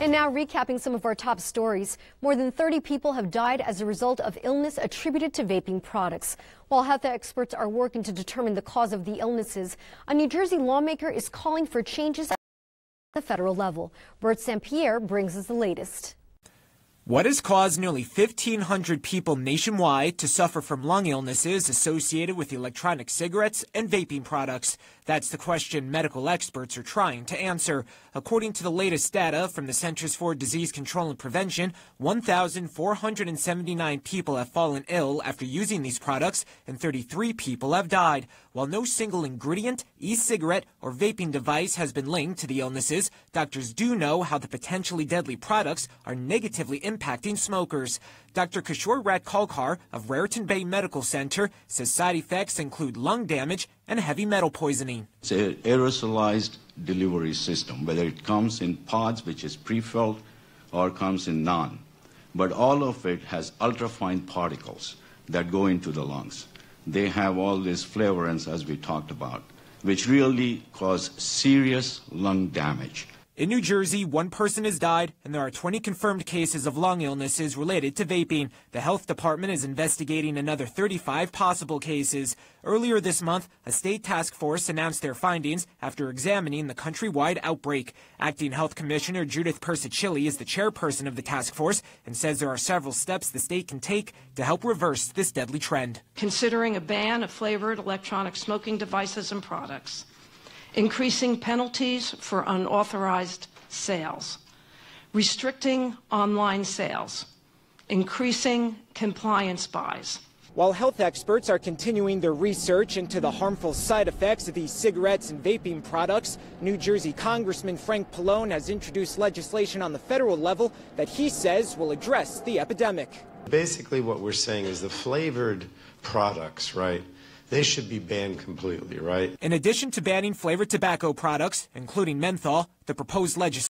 And now recapping some of our top stories. More than 30 people have died as a result of illness attributed to vaping products. While health experts are working to determine the cause of the illnesses, a New Jersey lawmaker is calling for changes at the federal level. Bert St. Pierre brings us the latest. What has caused nearly 1,500 people nationwide to suffer from lung illnesses associated with electronic cigarettes and vaping products? That's the question medical experts are trying to answer. According to the latest data from the Centers for Disease Control and Prevention, 1,479 people have fallen ill after using these products and 33 people have died. While no single ingredient, e-cigarette, or vaping device has been linked to the illnesses, doctors do know how the potentially deadly products are negatively impacting smokers. Dr. Kishore Radkalkar of Raritan Bay Medical Center says side effects include lung damage and heavy metal poisoning. It's an aerosolized delivery system, whether it comes in pods, which is pre-filled, or comes in non. But all of it has ultrafine particles that go into the lungs. They have all these flavorants, as we talked about, which really cause serious lung damage. In New Jersey, one person has died, and there are 20 confirmed cases of lung illnesses related to vaping. The health department is investigating another 35 possible cases. Earlier this month, a state task force announced their findings after examining the countrywide outbreak. Acting Health Commissioner Judith Persichilli is the chairperson of the task force and says there are several steps the state can take to help reverse this deadly trend. Considering a ban of flavored electronic smoking devices and products increasing penalties for unauthorized sales, restricting online sales, increasing compliance buys. While health experts are continuing their research into the harmful side effects of these cigarettes and vaping products, New Jersey Congressman Frank Pallone has introduced legislation on the federal level that he says will address the epidemic. Basically, what we're saying is the flavored products, right? They should be banned completely, right? In addition to banning flavored tobacco products, including menthol, the proposed legislation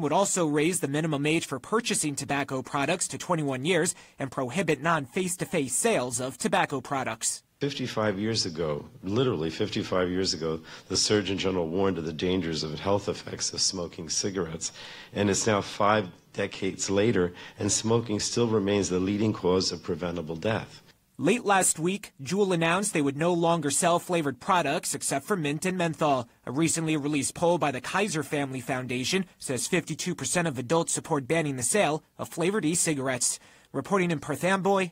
would also raise the minimum age for purchasing tobacco products to 21 years and prohibit non-face-to-face sales of tobacco products. 55 years ago, literally 55 years ago, the Surgeon General warned of the dangers of health effects of smoking cigarettes. And it's now five decades later, and smoking still remains the leading cause of preventable death. Late last week, Juul announced they would no longer sell flavored products except for mint and menthol. A recently released poll by the Kaiser Family Foundation says 52% of adults support banning the sale of flavored e-cigarettes. Reporting in Perth Amboy,